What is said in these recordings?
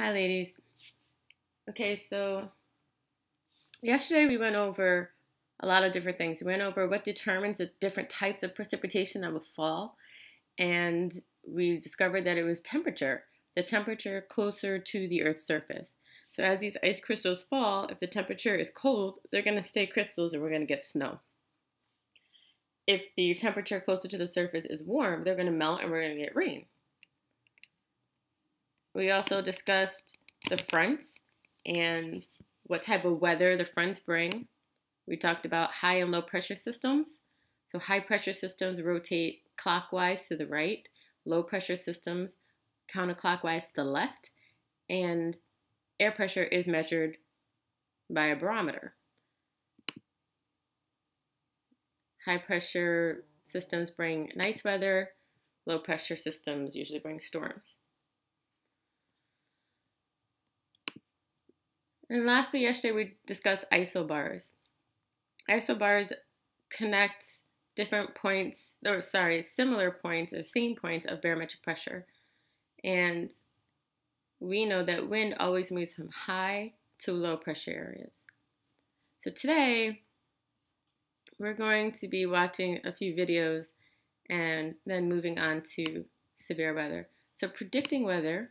Hi, ladies. Okay, so yesterday we went over a lot of different things. We went over what determines the different types of precipitation that will fall, and we discovered that it was temperature, the temperature closer to the Earth's surface. So as these ice crystals fall, if the temperature is cold, they're going to stay crystals and we're going to get snow. If the temperature closer to the surface is warm, they're going to melt and we're going to get rain. We also discussed the fronts and what type of weather the fronts bring. We talked about high and low pressure systems. So high pressure systems rotate clockwise to the right, low pressure systems counterclockwise to the left, and air pressure is measured by a barometer. High pressure systems bring nice weather, low pressure systems usually bring storms. And lastly, yesterday we discussed isobars. Isobars connect different points, or sorry, similar points or same points of barometric pressure. And we know that wind always moves from high to low pressure areas. So today, we're going to be watching a few videos and then moving on to severe weather. So predicting weather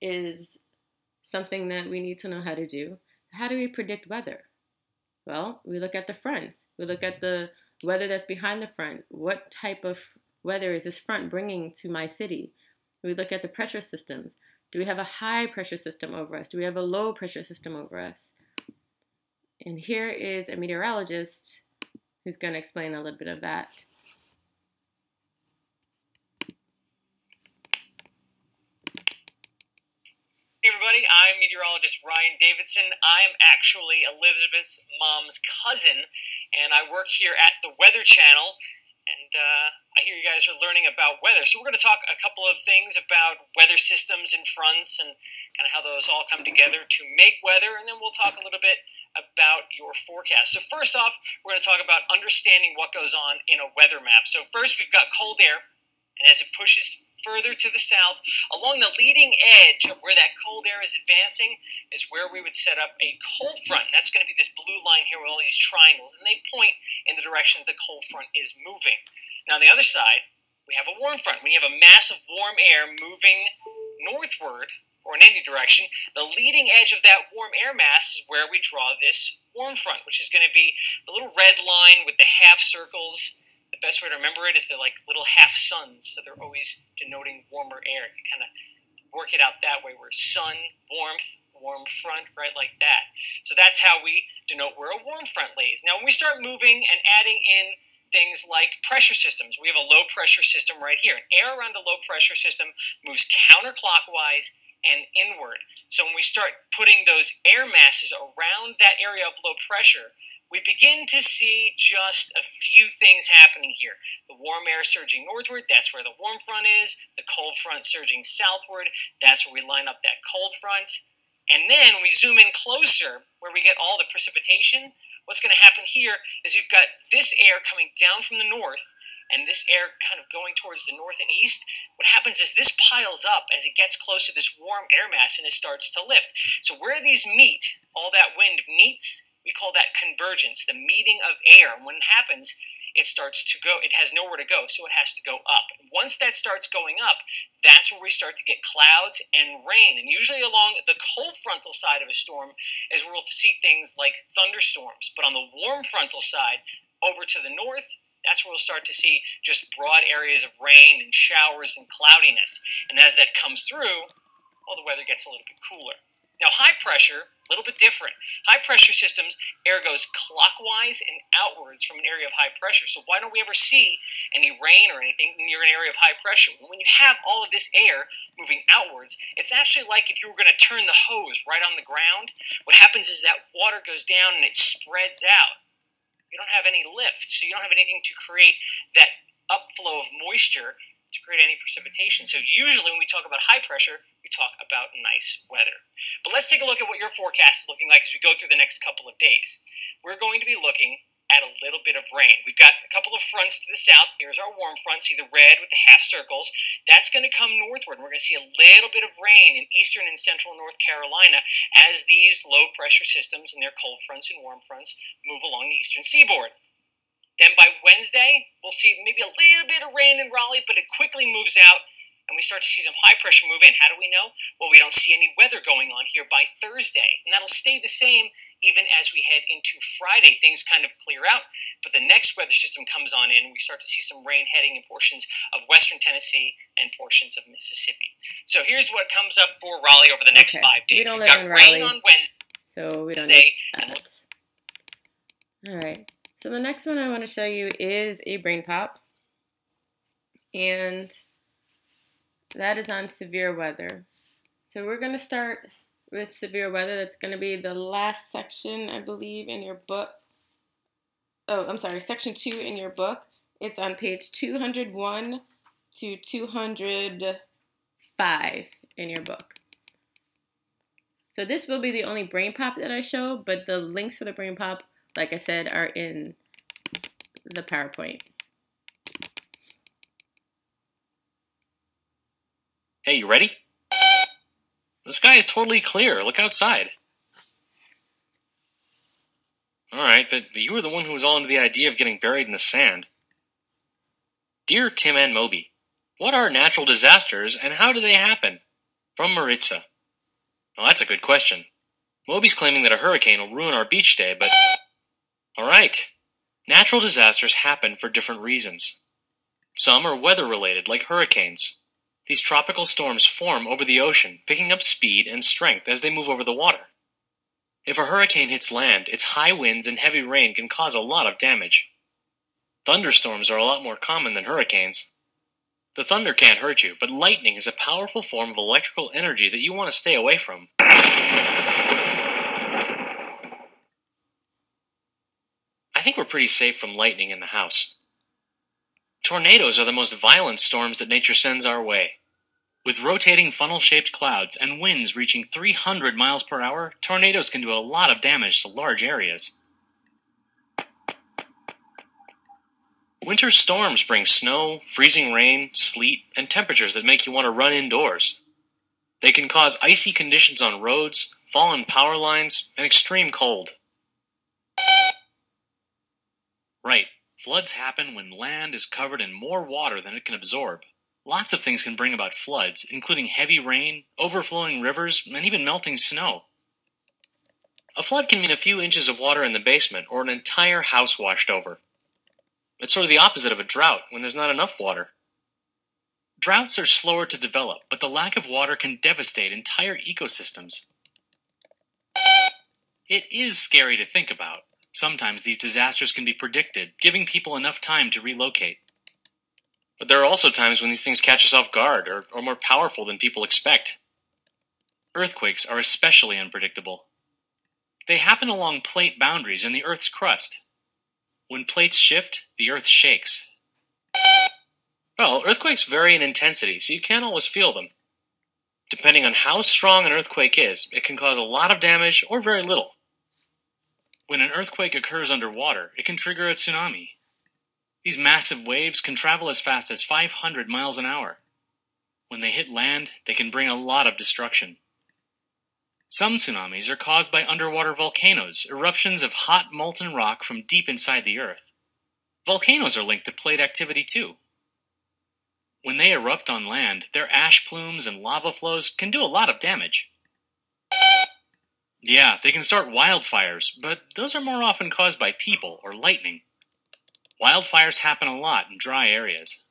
is something that we need to know how to do. How do we predict weather? Well, we look at the fronts. We look at the weather that's behind the front. What type of weather is this front bringing to my city? We look at the pressure systems. Do we have a high pressure system over us? Do we have a low pressure system over us? And here is a meteorologist who's going to explain a little bit of that. I'm meteorologist Ryan Davidson. I'm actually Elizabeth's mom's cousin, and I work here at the Weather Channel. And uh, I hear you guys are learning about weather. So, we're going to talk a couple of things about weather systems and fronts and kind of how those all come together to make weather. And then we'll talk a little bit about your forecast. So, first off, we're going to talk about understanding what goes on in a weather map. So, first, we've got cold air, and as it pushes further to the south, along the leading edge of where that cold air is advancing, is where we would set up a cold front. And that's going to be this blue line here with all these triangles, and they point in the direction that the cold front is moving. Now, on the other side, we have a warm front. When you have a mass of warm air moving northward, or in any direction, the leading edge of that warm air mass is where we draw this warm front, which is going to be the little red line with the half circles best way to remember it is they're like little half suns, so they're always denoting warmer air. You kind of work it out that way, where sun, warmth, warm front, right, like that. So that's how we denote where a warm front lays. Now, when we start moving and adding in things like pressure systems, we have a low pressure system right here. And air around a low pressure system moves counterclockwise and inward. So when we start putting those air masses around that area of low pressure, we begin to see just a few things happening here. The warm air surging northward, that's where the warm front is. The cold front surging southward, that's where we line up that cold front. And then we zoom in closer, where we get all the precipitation. What's going to happen here is you've got this air coming down from the north, and this air kind of going towards the north and east, what happens is this piles up as it gets close to this warm air mass and it starts to lift. So where these meet, all that wind meets, we call that convergence, the meeting of air. When it happens, it starts to go, it has nowhere to go, so it has to go up. Once that starts going up, that's where we start to get clouds and rain. And usually along the cold frontal side of a storm is where we'll see things like thunderstorms. But on the warm frontal side, over to the north, that's where we'll start to see just broad areas of rain and showers and cloudiness. And as that comes through, well, the weather gets a little bit cooler. Now, high pressure, a little bit different. High pressure systems, air goes clockwise and outwards from an area of high pressure. So why don't we ever see any rain or anything near an area of high pressure? When you have all of this air moving outwards, it's actually like if you were going to turn the hose right on the ground. What happens is that water goes down and it spreads out. You don't have any lift, so you don't have anything to create that upflow of moisture to create any precipitation. So usually when we talk about high pressure, we talk about nice weather. But let's take a look at what your forecast is looking like as we go through the next couple of days. We're going to be looking at a little bit of rain. We've got a couple of fronts to the south. Here's our warm front. See the red with the half circles. That's going to come northward. And We're going to see a little bit of rain in eastern and central North Carolina as these low pressure systems and their cold fronts and warm fronts move along the eastern seaboard. Then by Wednesday, we'll see maybe a little bit of rain in Raleigh, but it quickly moves out and we start to see some high pressure move in. How do we know? Well, we don't see any weather going on here by Thursday, and that'll stay the same even as we head into Friday. Things kind of clear out, but the next weather system comes on in. We start to see some rain heading in portions of western Tennessee and portions of Mississippi. So here's what comes up for Raleigh over the next Okay. five days. We don't We've live got in rain Raleigh. on Wednesday. So we don't need that. All right. So the next one I want to show you is a BrainPop. And that is on severe weather. So we're going to start with severe weather. That's going to be the last section, I believe, in your book. Oh, I'm sorry, section two in your book. It's on page 201 to 205 in your book. So this will be the only BrainPop that I show, but the links for the BrainPop, like I said, are in the PowerPoint. Hey, you ready? The sky is totally clear. Look outside. Alright, but, but you were the one who was all into the idea of getting buried in the sand. Dear Tim and Moby, what are natural disasters and how do they happen? From Maritza. Well, that's a good question. Moby's claiming that a hurricane will ruin our beach day, but. Alright. Natural disasters happen for different reasons. Some are weather related, like hurricanes. These tropical storms form over the ocean, picking up speed and strength as they move over the water. If a hurricane hits land, its high winds and heavy rain can cause a lot of damage. Thunderstorms are a lot more common than hurricanes. The thunder can't hurt you, but lightning is a powerful form of electrical energy that you want to stay away from. I think we're pretty safe from lightning in the house. Tornadoes are the most violent storms that nature sends our way. With rotating funnel shaped clouds and winds reaching 300 miles per hour, tornadoes can do a lot of damage to large areas. Winter storms bring snow, freezing rain, sleet, and temperatures that make you want to run indoors. They can cause icy conditions on roads, fallen power lines, and extreme cold. Right. Floods happen when land is covered in more water than it can absorb. Lots of things can bring about floods, including heavy rain, overflowing rivers, and even melting snow. A flood can mean a few inches of water in the basement or an entire house washed over. It's sort of the opposite of a drought when there's not enough water. Droughts are slower to develop, but the lack of water can devastate entire ecosystems. It is scary to think about. Sometimes these disasters can be predicted, giving people enough time to relocate. But there are also times when these things catch us off guard or are more powerful than people expect. Earthquakes are especially unpredictable. They happen along plate boundaries in the Earth's crust. When plates shift, the Earth shakes. Well, earthquakes vary in intensity, so you can't always feel them. Depending on how strong an earthquake is, it can cause a lot of damage or very little. When an earthquake occurs underwater, it can trigger a tsunami. These massive waves can travel as fast as 500 miles an hour. When they hit land, they can bring a lot of destruction. Some tsunamis are caused by underwater volcanoes, eruptions of hot molten rock from deep inside the earth. Volcanoes are linked to plate activity too. When they erupt on land, their ash plumes and lava flows can do a lot of damage. Yeah, they can start wildfires, but those are more often caused by people or lightning. Wildfires happen a lot in dry areas.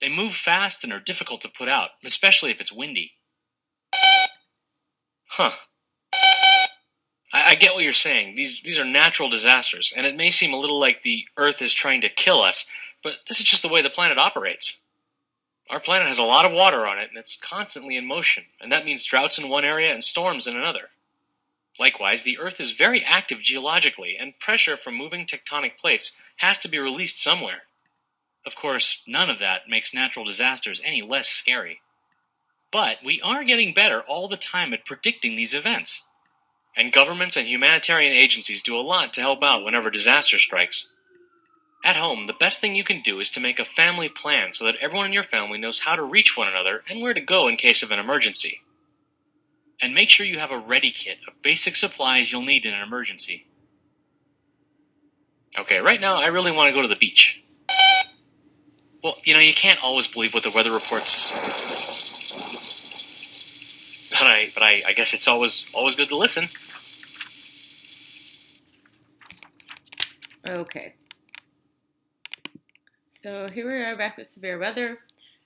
They move fast and are difficult to put out, especially if it's windy. Huh. I, I get what you're saying. These these are natural disasters, and it may seem a little like the Earth is trying to kill us, but this is just the way the planet operates. Our planet has a lot of water on it, and it's constantly in motion, and that means droughts in one area and storms in another. Likewise, the Earth is very active geologically, and pressure from moving tectonic plates has to be released somewhere. Of course, none of that makes natural disasters any less scary. But we are getting better all the time at predicting these events. And governments and humanitarian agencies do a lot to help out whenever disaster strikes. At home, the best thing you can do is to make a family plan so that everyone in your family knows how to reach one another and where to go in case of an emergency. And make sure you have a ready kit of basic supplies you'll need in an emergency. Okay, right now I really want to go to the beach. Well, you know, you can't always believe what the weather reports. But I, but I, I guess it's always, always good to listen. Okay. So here we are back with severe weather.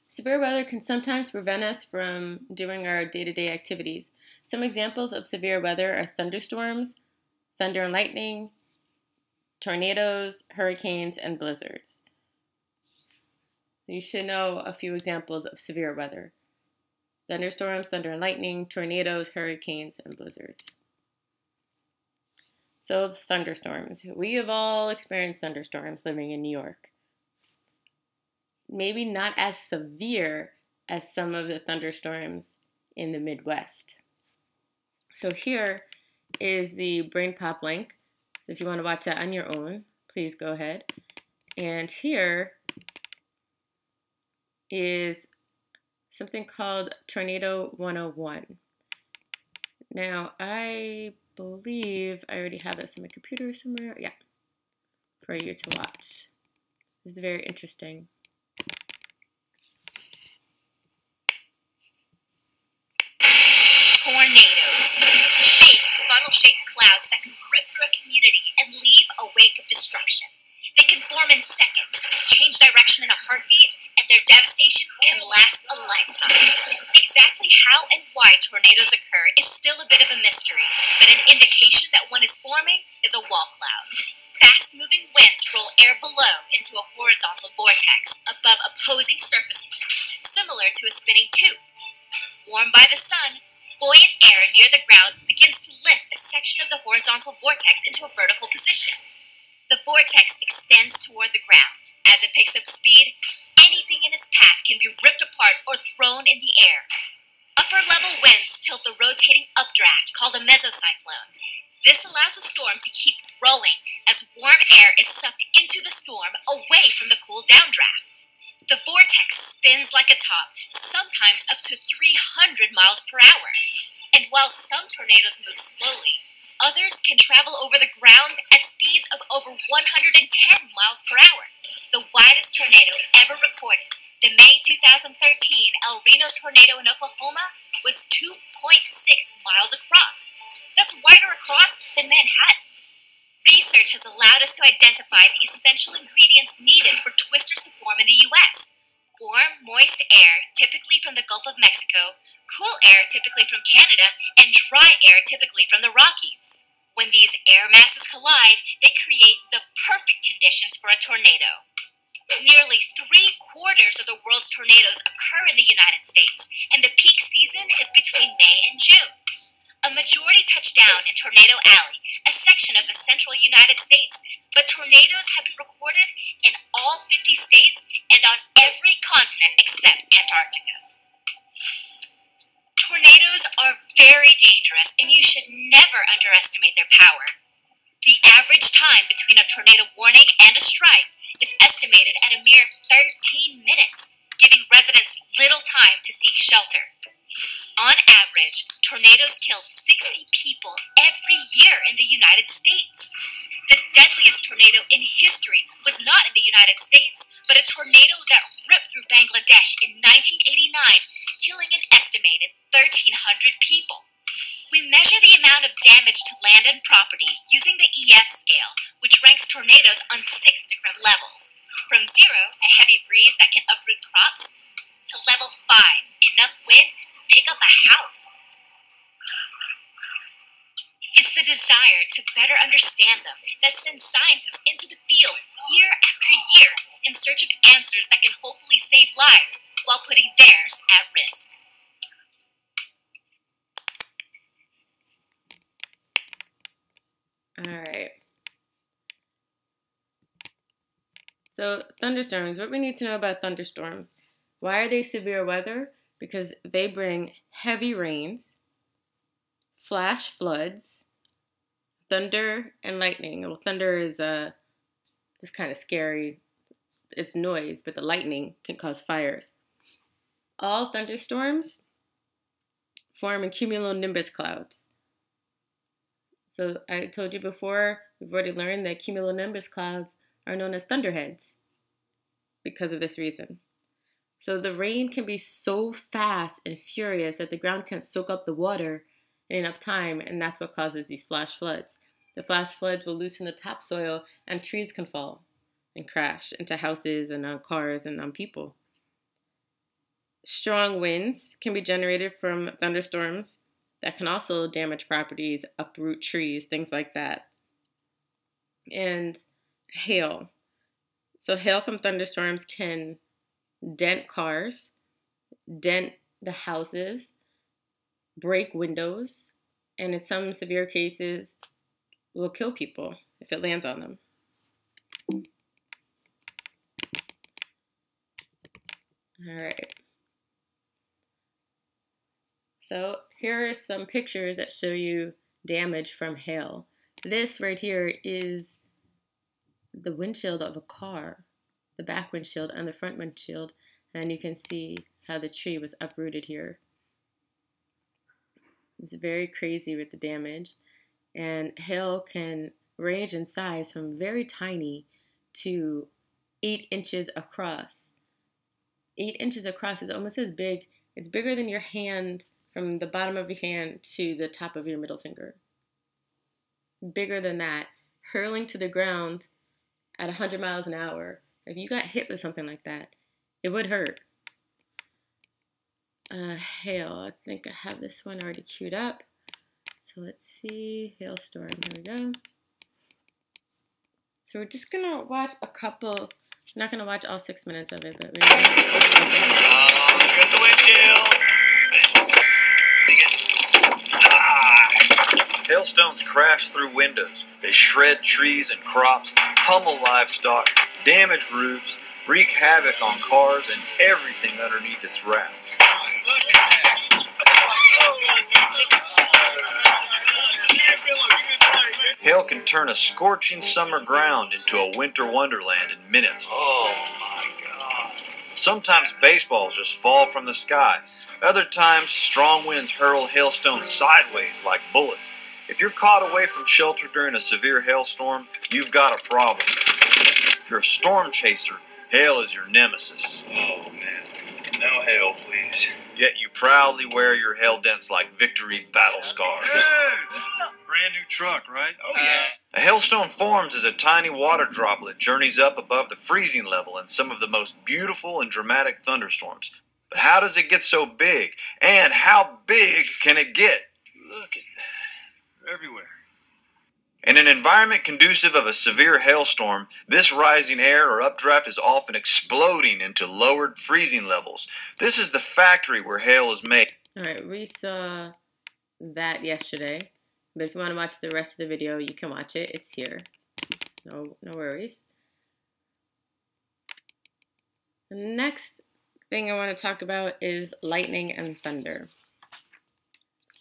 Severe weather can sometimes prevent us from doing our day to day activities. Some examples of severe weather are thunderstorms, thunder and lightning, tornadoes, hurricanes, and blizzards. You should know a few examples of severe weather thunderstorms, thunder and lightning, tornadoes, hurricanes, and blizzards. So, thunderstorms. We have all experienced thunderstorms living in New York. Maybe not as severe as some of the thunderstorms in the Midwest. So, here is the BrainPop link. If you want to watch that on your own, please go ahead. And here is something called Tornado 101. Now, I believe I already have this on my computer somewhere. Yeah, for you to watch. This is very interesting. Tornadoes. shape funnel-shaped clouds that can rip through a community and leave a wake of destruction. They can form in seconds, change direction in a heartbeat, and their devastation can last a lifetime. Exactly how and why tornadoes occur is still a bit of a mystery, but an indication that one is forming is a wall cloud. Fast moving winds roll air below into a horizontal vortex above opposing surfaces, similar to a spinning tube. Warmed by the sun, buoyant air near the ground begins to lift a section of the horizontal vortex into a vertical position. The vortex extends toward the ground. As it picks up speed, anything in its path can be ripped apart or thrown in the air. Upper level winds tilt the rotating updraft called a mesocyclone. This allows the storm to keep growing as warm air is sucked into the storm away from the cool downdraft. The vortex spins like a top, sometimes up to 300 miles per hour. And while some tornadoes move slowly, others can travel over the ground at speeds of over 110 miles per hour. The widest tornado ever recorded, the May 2013 El Reno tornado in Oklahoma, was 2.6 miles across. That's wider across than Manhattan. Has allowed us to identify the essential ingredients needed for twisters to form in the U.S. Warm, moist air, typically from the Gulf of Mexico, cool air, typically from Canada, and dry air, typically from the Rockies. When these air masses collide, they create the perfect conditions for a tornado. Nearly three quarters of the world's tornadoes occur in the United States, and the peak season is between May and June. A majority touch down in Tornado Alley, a section of the central United States, but tornadoes have been recorded in all 50 states and on every continent except Antarctica. Tornadoes are very dangerous, and you should never underestimate their power. The average time between a tornado warning and a strike is estimated at a mere 13 minutes, giving residents little time to seek shelter. On average, tornadoes kill 60 people every year in the United States. The deadliest tornado in history was not in the United States, but a tornado that ripped through Bangladesh in 1989, killing an estimated 1,300 people. We measure the amount of damage to land and property using the EF scale, which ranks tornadoes on six different levels. From zero, a heavy breeze that can uproot crops, to level 5, enough wind pick up a house. It's the desire to better understand them that sends scientists into the field year after year in search of answers that can hopefully save lives while putting theirs at risk. All right. So, thunderstorms. What we need to know about thunderstorms. Why are they severe weather? Because they bring heavy rains, flash floods, thunder and lightning. Well, thunder is uh, just kind of scary. It's noise, but the lightning can cause fires. All thunderstorms form in cumulonimbus clouds. So I told you before, we've already learned that cumulonimbus clouds are known as thunderheads because of this reason. So the rain can be so fast and furious that the ground can't soak up the water in enough time, and that's what causes these flash floods. The flash floods will loosen the topsoil, and trees can fall and crash into houses and on cars and on people. Strong winds can be generated from thunderstorms that can also damage properties, uproot trees, things like that. And hail. So, hail from thunderstorms can dent cars, dent the houses, break windows, and in some severe cases, will kill people if it lands on them. All right. So here are some pictures that show you damage from hail. This right here is the windshield of a car, the back windshield and the front windshield, and you can see how the tree was uprooted here. It's very crazy with the damage, and hail can range in size from very tiny to eight inches across. Eight inches across is almost as big, it's bigger than your hand from the bottom of your hand to the top of your middle finger. Bigger than that, hurling to the ground at 100 miles an hour. If you got hit with something like that, it would hurt. Uh, hail, I think I have this one already queued up. So let's see, hailstorm, here we go. So we're just gonna watch a couple, not gonna watch all six minutes of it, but. Ah. Hailstones crash through windows. They shred trees and crops, pummel livestock, damage roofs, wreak havoc on cars and everything underneath its wrath. Hail can turn a scorching summer ground into a winter wonderland in minutes. Oh my god. Sometimes baseballs just fall from the sky. Other times, strong winds hurl hailstones sideways like bullets. If you're caught away from shelter during a severe hailstorm, you've got a problem. If you're a storm chaser, hail is your nemesis. Oh man. No hail, please. Yet you proudly wear your hail dents like victory battle scars. Brand new truck, right? Oh yeah. A hailstone forms as a tiny water droplet journeys up above the freezing level in some of the most beautiful and dramatic thunderstorms. But how does it get so big? And how big can it get? Look at that. They're everywhere. In an environment conducive of a severe hailstorm, this rising air or updraft is often exploding into lowered freezing levels. This is the factory where hail is made. All right, we saw that yesterday, but if you want to watch the rest of the video, you can watch it. It's here. No, no worries. The next thing I want to talk about is lightning and thunder.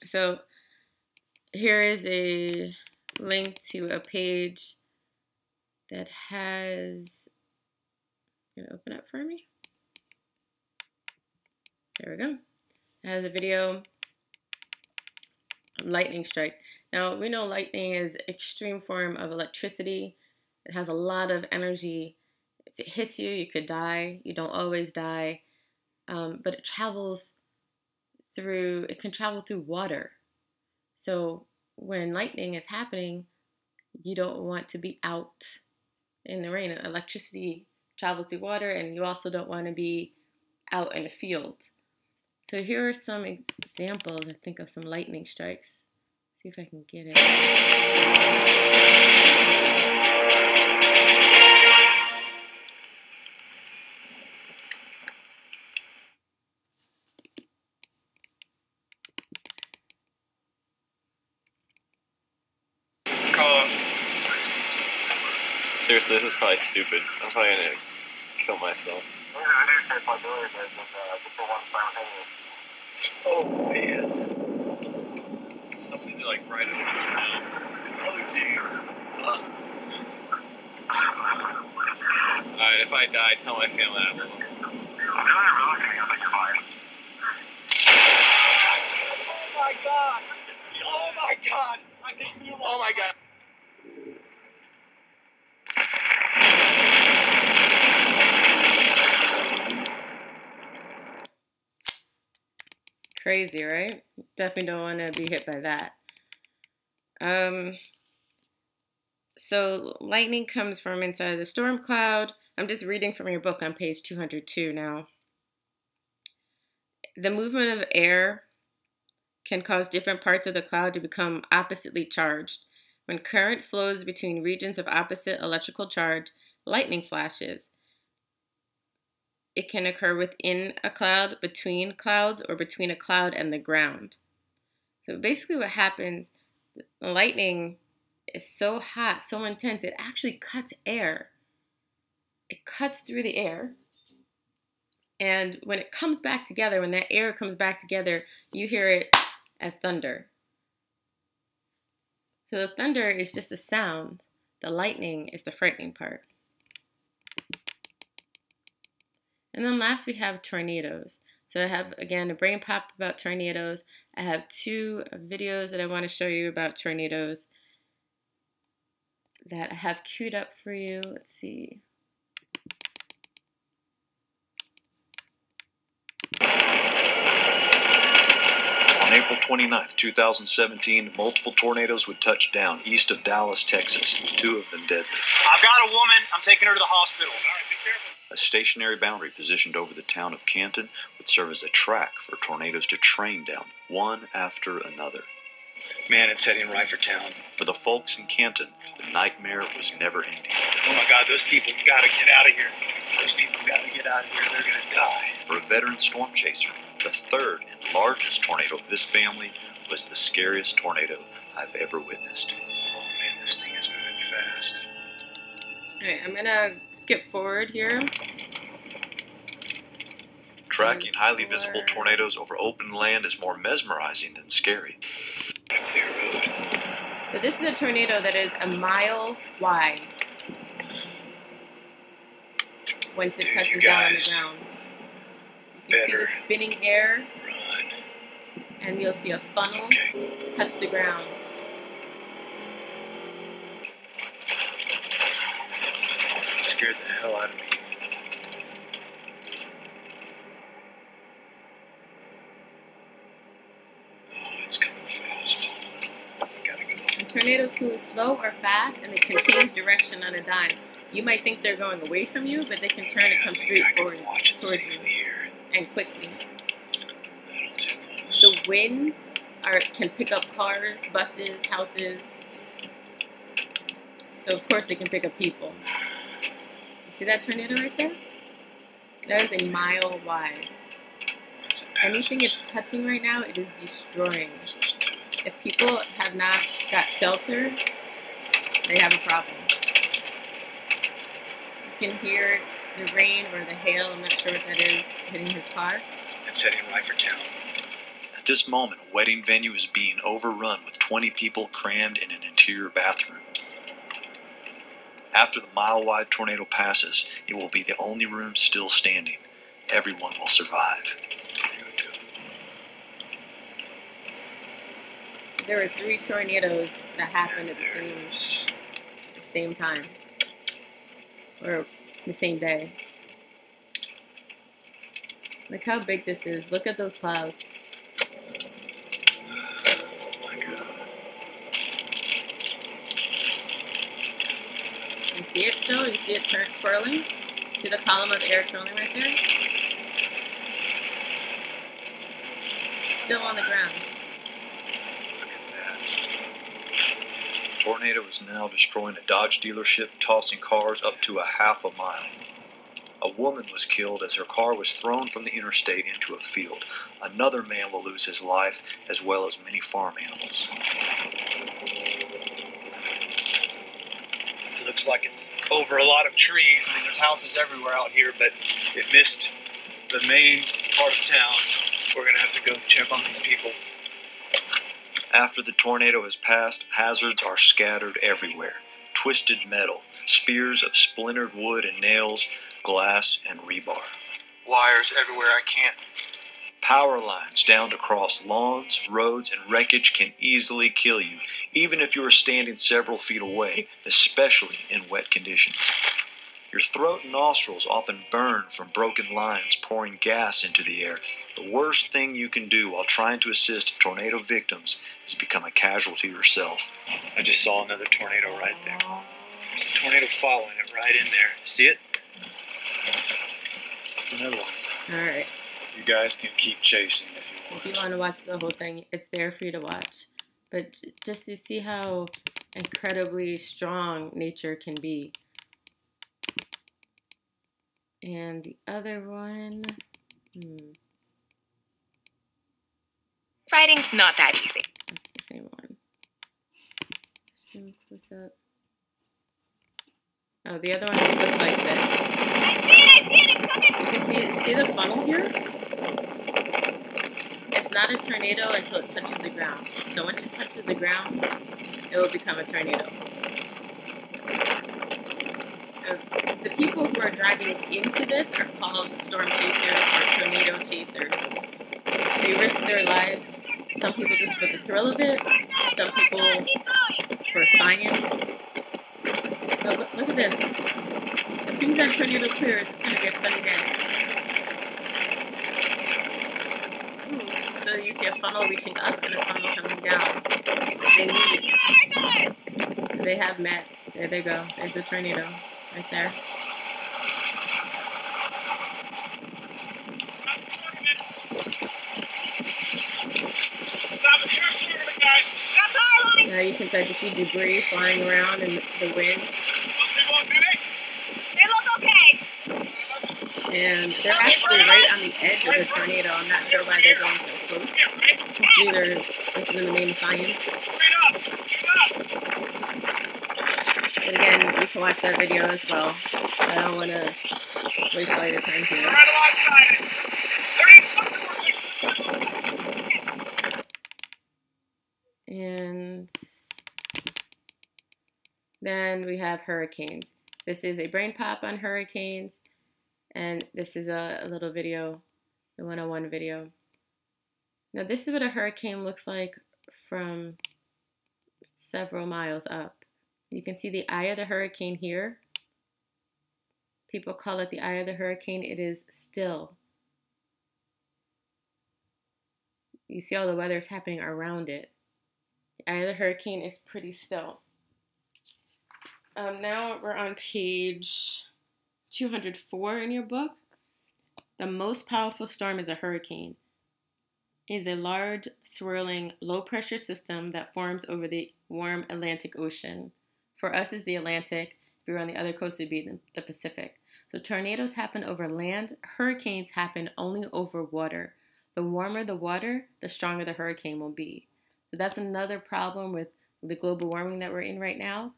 So here is a link to a page that has, gonna open up for me. There we go. It has a video lightning strikes. Now we know lightning is extreme form of electricity. It has a lot of energy. If it hits you, you could die. You don't always die, um, but it travels through. It can travel through water. So when lightning is happening, you don't want to be out in the rain. Electricity travels through water, and you also don't want to be out in a field. So here are some examples, I think, of some lightning strikes. See if I can get it. Call. Seriously, this is probably stupid. I'm probably gonna kill myself. Oh man. Some of these are like right over this now. Oh, jeez. Alright, if I die, tell my family I love them. Oh my god! Oh my god! I can feel Oh my god! Crazy, right? Definitely don't want to be hit by that. Um, so lightning comes from inside the storm cloud. I'm just reading from your book on page 202 now. The movement of air can cause different parts of the cloud to become oppositely charged. When current flows between regions of opposite electrical charge, lightning flashes. It can occur within a cloud, between clouds, or between a cloud and the ground. So basically, what happens, the lightning is so hot, so intense, it actually cuts air. It cuts through the air. And when it comes back together, when that air comes back together, you hear it as thunder. So the thunder is just a sound, the lightning is the frightening part. And then last we have tornadoes. So I have again a BrainPop about tornadoes. I have two videos that I want to show you about tornadoes that I have queued up for you. Let's see. On April 29, 2017, multiple tornadoes would touch down east of Dallas, Texas, two of them deadly. I've got a woman. I'm taking her to the hospital. A stationary boundary positioned over the town of Canton would serve as a track for tornadoes to train down, one after another. Man, it's heading right for town. For the folks in Canton, the nightmare was never ending. Oh my god, those people gotta get out of here. Those people gotta get out of here. They're gonna die. For a veteran storm chaser, the third and largest tornado of this family was the scariest tornado I've ever witnessed. Oh man, this thing is moving fast. All right, I'm gonna skip forward here. Tracking highly visible tornadoes over open land is more mesmerizing than scary. A clear road. So this is a tornado that is a mile wide once it Dude, touches down on the ground. You can see the spinning air, Run. and you'll see a funnel Okay. touch the ground. It scared the hell out of me. Oh, it's coming fast. Gotta go. And tornadoes can move slow or fast, and they can change direction on a dime. You might think they're going away from you, but they can turn and come straight forward towards safely you, here. and quickly. A little too close. The winds are can pick up cars, buses, houses. So of course they can pick up people. See that tornado right there? That is a mile wide. Anything it's touching right now, it is destroying. If people have not got shelter, they have a problem. You can hear the rain or the hail, I'm not sure what that is, hitting his car. It's heading right for town. At this moment, a wedding venue is being overrun with 20 people crammed in an interior bathroom. After the mile wide tornado passes, it will be the only room still standing. Everyone will survive. Here we go. There were three tornadoes that happened at the same, the same time. Or the same day. Look how big this is. Look at those clouds. Oh my god. You see it still? You see it turn, twirling? See the column of air twirling right there? Still on the ground. Look at that. Tornado is now destroying a Dodge dealership, tossing cars up to a half a mile. A woman was killed as her car was thrown from the interstate into a field. Another man will lose his life, as well as many farm animals. It looks like it's over a lot of trees. I mean, there's houses everywhere out here, but it missed the main part of town. We're gonna have to go check on these people. After the tornado has passed, hazards are scattered everywhere twisted metal, spears of splintered wood and nails, glass and rebar. Wires everywhere I can't. Power lines down to cross lawns, roads, and wreckage can easily kill you, even if you are standing several feet away, especially in wet conditions. Your throat and nostrils often burn from broken lines pouring gas into the air. The worst thing you can do while trying to assist tornado victims is become a casualty yourself. I just saw another tornado right there. There's a tornado following it right in there. See it? Another one. All right. You guys can keep chasing if you If you want. want to watch the whole thing, it's there for you to watch. But just to see how incredibly strong nature can be. And the other one, hmm, Writing's not that easy. that's the same one. Zoom close up. Oh, the other one looks like this. I see it! I see it! You can see see the funnel here. Not a tornado until it touches the ground. So once it touches the ground, it will become a tornado. Uh, The people who are driving into this are called storm chasers or tornado chasers. They risk their lives. Some people just for the thrill of it. Some people for science. But look, look at this. As soon as that tornado clears, it's gonna be a sunny day. Ooh, So you see a funnel reaching up and a funnel coming down. They. They have met. There they go. There's a tornado right there. Now you can start to see debris flying around in the wind. They look okay. And they're actually right on the edge of the tornado. I'm not sure why they're going Either this is in the main science. But again, you can watch that video as well. I don't want to waste all your time here. And then we have hurricanes. This is a BrainPop on hurricanes. And this is a, a little video, the 101 video. Now, this is what a hurricane looks like from several miles up. You can see the eye of the hurricane here. People call it the eye of the hurricane. It is still. You see all the weather is happening around it. The eye of the hurricane is pretty still. Um, now we're on page 204 in your book. The most powerful storm is a hurricane. Is a large, swirling, low pressure system that forms over the warm Atlantic Ocean. For us, is the Atlantic. If you're on the other coast, it'd be the, the Pacific. So tornadoes happen over land. Hurricanes happen only over water. The warmer the water, the stronger the hurricane will be. So that's another problem with the global warming that we're in right now.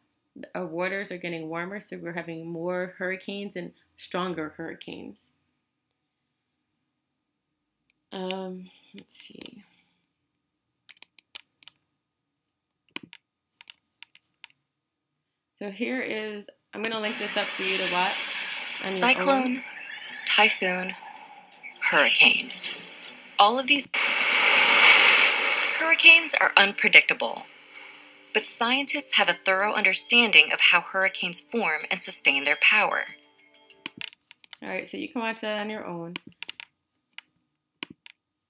Our waters are getting warmer, so we're having more hurricanes and stronger hurricanes. Um, let's see. So here is, I'm going to link this up for you to watch. on your own. Cyclone, typhoon, hurricane. All of these hurricanes are unpredictable. But scientists have a thorough understanding of how hurricanes form and sustain their power. All right, so you can watch that on your own.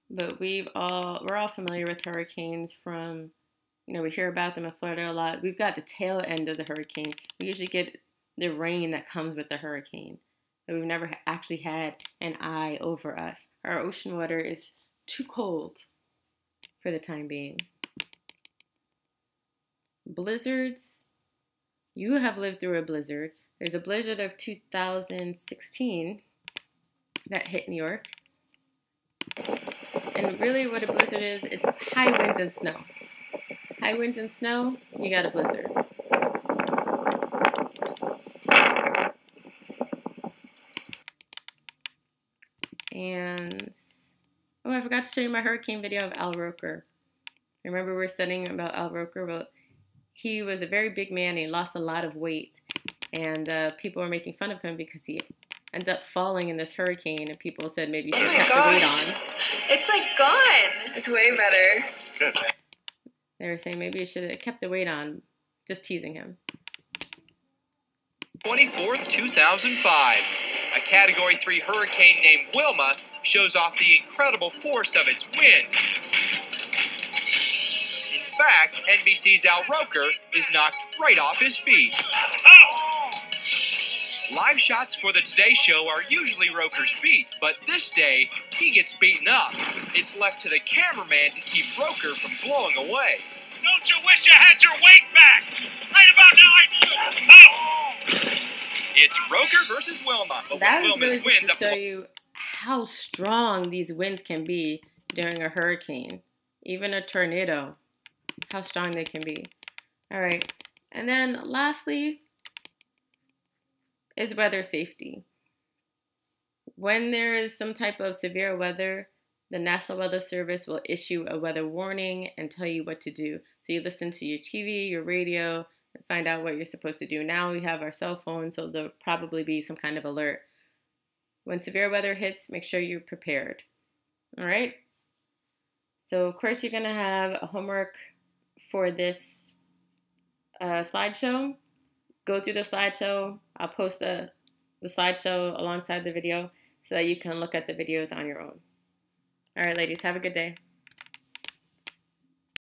But we've all we're all familiar with hurricanes from you know, we hear about them in Florida a lot. We've got the tail end of the hurricane. We usually get the rain that comes with the hurricane. But we've never actually had an eye over us. Our ocean water is too cold for the time being. Blizzards. You have lived through a blizzard. There's a blizzard of 2016 that hit New York. And really, what a blizzard is, it's high winds and snow. High winds and snow, you got a blizzard. And oh, I forgot to show you my hurricane video of Al Roker. Remember, we are studying about Al Roker? Well, he was a very big man he lost a lot of weight. And uh, people were making fun of him because he ended up falling in this hurricane. And people said maybe he should oh have kept gosh. the weight on. It's like gone. It's way better. Good. They were saying maybe you should have kept the weight on, just teasing him. 24th, 2005. A Category 3 hurricane named Wilma shows off the incredible force of its wind. In fact, NBC's Al Roker is knocked right off his feet. Live shots for the Today Show are usually Roker's beat, but this day, he gets beaten up. It's left to the cameraman to keep Roker from blowing away. Don't you wish you had your weight back? Right about now, I do. Oh! It's Roker versus Wilma. But That was Wilma's really wins just to show you how strong these winds can be during a hurricane, even a tornado, how strong they can be. All right. And then lastly is weather safety. When there is some type of severe weather, the National Weather Service will issue a weather warning and tell you what to do. So you listen to your TV, your radio, and find out what you're supposed to do. Now we have our cell phones, so there'll probably be some kind of alert. When severe weather hits, make sure you're prepared. All right? So, of course, you're going to have a homework for this uh, slideshow. Go through the slideshow. I'll post the, the slideshow alongside the video so that you can look at the videos on your own. All right, ladies, have a good day.